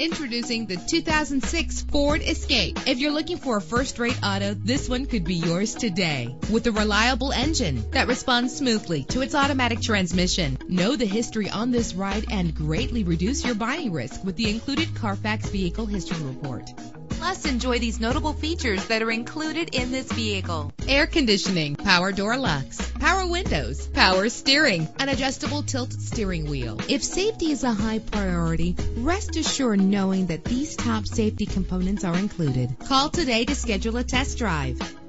Introducing the 2006 Ford Escape. If you're looking for a first-rate auto, this one could be yours today. With a reliable engine that responds smoothly to its automatic transmission. Know the history on this ride and greatly reduce your buying risk with the included Carfax Vehicle History Report. Plus, enjoy these notable features that are included in this vehicle. Air conditioning, power door locks, power windows, power steering, an adjustable tilt steering wheel. If safety is a high priority, rest assured knowing that these top safety components are included. Call today to schedule a test drive.